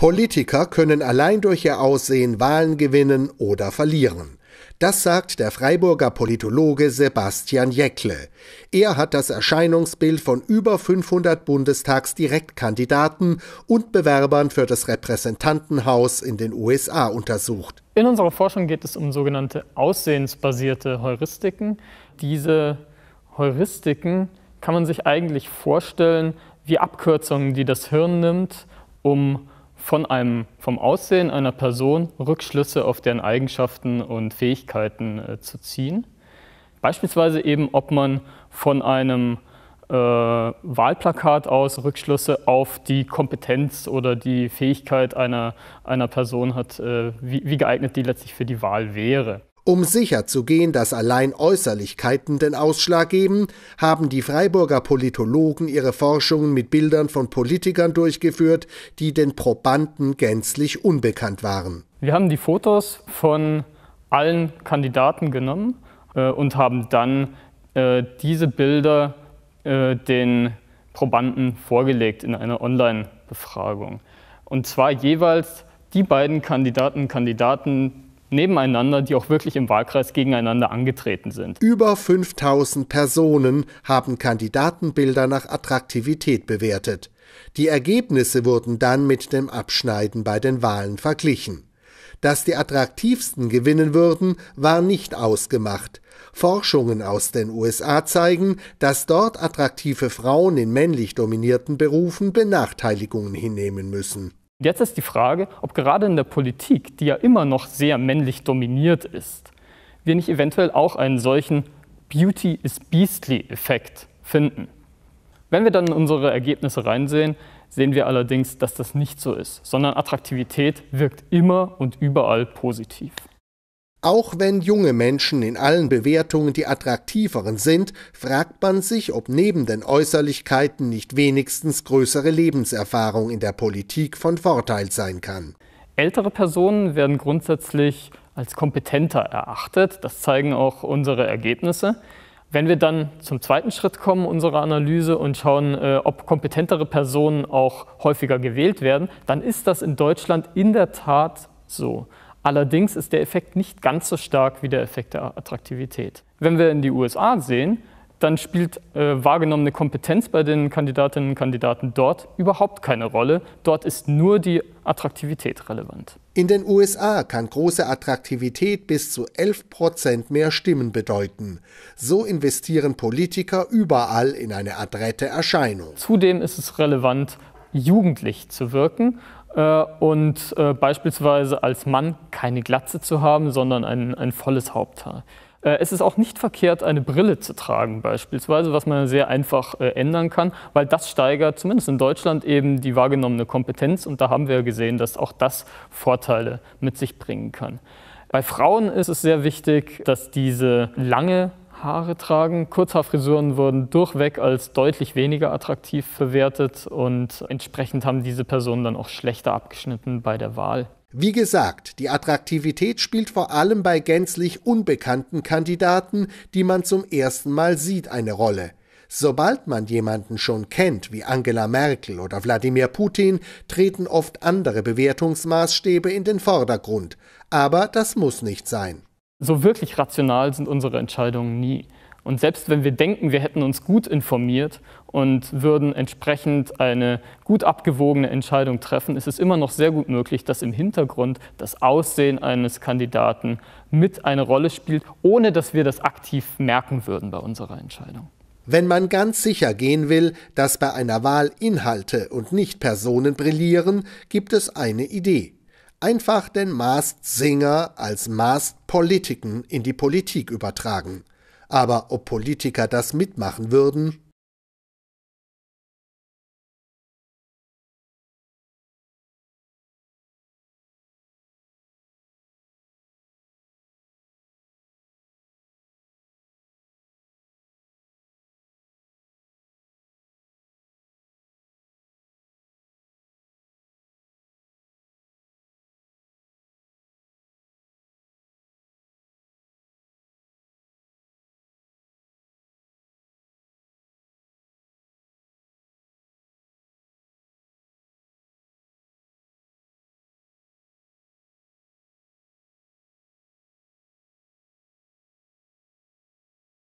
Politiker können allein durch ihr Aussehen Wahlen gewinnen oder verlieren. Das sagt der Freiburger Politologe Sebastian Jäckle. Er hat das Erscheinungsbild von über 500 Bundestagsdirektkandidaten und Bewerbern für das Repräsentantenhaus in den USA untersucht. In unserer Forschung geht es um sogenannte aussehensbasierte Heuristiken. Diese Heuristiken kann man sich eigentlich vorstellen wie Abkürzungen, die das Hirn nimmt, um von einem, vom Aussehen einer Person Rückschlüsse auf deren Eigenschaften und Fähigkeiten äh, zu ziehen. Beispielsweise eben, ob man von einem äh, Wahlplakat aus Rückschlüsse auf die Kompetenz oder die Fähigkeit einer, einer Person hat, äh, wie, wie geeignet die letztlich für die Wahl wäre. Um sicherzugehen, dass allein Äußerlichkeiten den Ausschlag geben, haben die Freiburger Politologen ihre Forschungen mit Bildern von Politikern durchgeführt, die den Probanden gänzlich unbekannt waren. Wir haben die Fotos von allen Kandidaten genommen äh, und haben dann äh, diese Bilder äh, den Probanden vorgelegt in einer Online-Befragung. Und zwar jeweils die beiden Kandidaten, Kandidaten, nebeneinander, die auch wirklich im Wahlkreis gegeneinander angetreten sind. Über 5000 Personen haben Kandidatenbilder nach Attraktivität bewertet. Die Ergebnisse wurden dann mit dem Abschneiden bei den Wahlen verglichen. Dass die attraktivsten gewinnen würden, war nicht ausgemacht. Forschungen aus den USA zeigen, dass dort attraktive Frauen in männlich dominierten Berufen Benachteiligungen hinnehmen müssen. Jetzt ist die Frage, ob gerade in der Politik, die ja immer noch sehr männlich dominiert ist, wir nicht eventuell auch einen solchen Beauty is Beastly-Effekt finden. Wenn wir dann in unsere Ergebnisse reinsehen, sehen wir allerdings, dass das nicht so ist, sondern Attraktivität wirkt immer und überall positiv. Auch wenn junge Menschen in allen Bewertungen die attraktiveren sind, fragt man sich, ob neben den Äußerlichkeiten nicht wenigstens größere Lebenserfahrung in der Politik von Vorteil sein kann. Ältere Personen werden grundsätzlich als kompetenter erachtet. Das zeigen auch unsere Ergebnisse. Wenn wir dann zum zweiten Schritt kommen unserer Analyse und schauen, äh, ob kompetentere Personen auch häufiger gewählt werden, dann ist das in Deutschland in der Tat so. Allerdings ist der Effekt nicht ganz so stark wie der Effekt der Attraktivität. Wenn wir in die USA sehen, dann spielt äh, wahrgenommene Kompetenz bei den Kandidatinnen und Kandidaten dort überhaupt keine Rolle. Dort ist nur die Attraktivität relevant. In den USA kann große Attraktivität bis zu 11 Prozent mehr Stimmen bedeuten. So investieren Politiker überall in eine adrette Erscheinung. Zudem ist es relevant, jugendlich zu wirken und äh, beispielsweise als Mann keine Glatze zu haben, sondern ein, ein volles Haupthaar. Äh, es ist auch nicht verkehrt, eine Brille zu tragen, beispielsweise, was man sehr einfach äh, ändern kann, weil das steigert zumindest in Deutschland eben die wahrgenommene Kompetenz und da haben wir gesehen, dass auch das Vorteile mit sich bringen kann. Bei Frauen ist es sehr wichtig, dass diese lange Haare tragen. Kurzhaarfrisuren wurden durchweg als deutlich weniger attraktiv bewertet und entsprechend haben diese Personen dann auch schlechter abgeschnitten bei der Wahl. Wie gesagt, die Attraktivität spielt vor allem bei gänzlich unbekannten Kandidaten, die man zum ersten Mal sieht, eine Rolle. Sobald man jemanden schon kennt, wie Angela Merkel oder Wladimir Putin, treten oft andere Bewertungsmaßstäbe in den Vordergrund. Aber das muss nicht sein. So wirklich rational sind unsere Entscheidungen nie. Und selbst wenn wir denken, wir hätten uns gut informiert und würden entsprechend eine gut abgewogene Entscheidung treffen, ist es immer noch sehr gut möglich, dass im Hintergrund das Aussehen eines Kandidaten mit eine Rolle spielt, ohne dass wir das aktiv merken würden bei unserer Entscheidung. Wenn man ganz sicher gehen will, dass bei einer Wahl Inhalte und nicht Personen brillieren, gibt es eine Idee einfach den Masked Singer als Masked Politiken in die Politik übertragen. Aber ob Politiker das mitmachen würden,